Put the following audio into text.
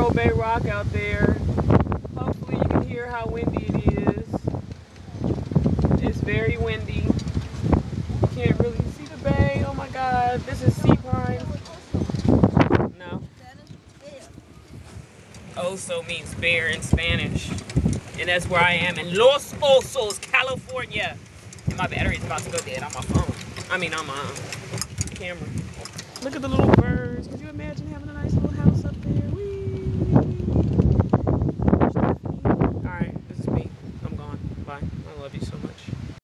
Morro Bay Rock out there. Hopefully you can hear how windy it is. It's very windy. Can't really see the bay. Oh my god, this is Sea Pines. No. Oso means bear in Spanish. And that's where I am in Los Osos, California. And my battery's about to go dead on my phone. I mean on my um, camera. Look at the little birds. Could you imagine love you so much.